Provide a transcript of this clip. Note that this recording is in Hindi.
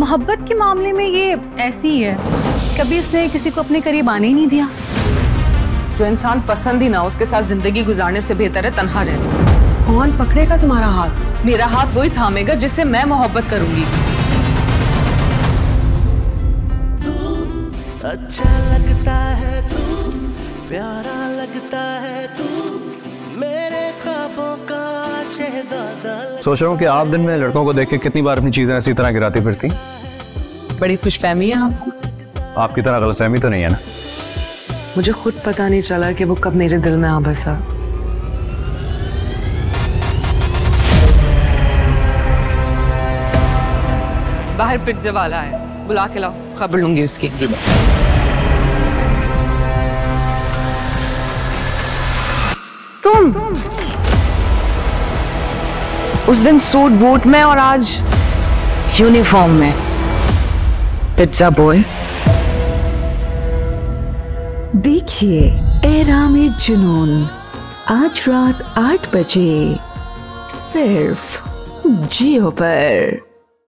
मोहब्बत के मामले में ये ऐसी ही है। कभी इसने किसी को अपने करीब आने ही नहीं दिया। जो इंसान पसंद ही ना उसके साथ ज़िंदगी गुजारने से बेहतर है तनहा रहना कौन पकड़ेगा तुम्हारा हाथ? मेरा हाथ वही थामेगा जिससे मैं मोहब्बत करूँगी। अच्छा लगता है तू प्यारा सोच रहा हूँ कि आप दिन में लड़कों को देख के कितनी बार अपनी चीज़ें ऐसी तरह गिराती फिरती? बड़ी खुशफहमी है आपको? आपकी तरह गलतफहमी तो नहीं है ना? मुझे खुद पता नहीं चला कि वो कब मेरे दिल में आ बसा। बाहर पिज्जे वाला है। बुला के लाओ खबर लूँगी उसकी। तुम, तुम? उस दिन सूट बूट में और आज यूनिफॉर्म में। पिज्जा बॉय देखिए, एरा में जुनून। आज रात आठ बजे। सिर्फ़ जियो पर।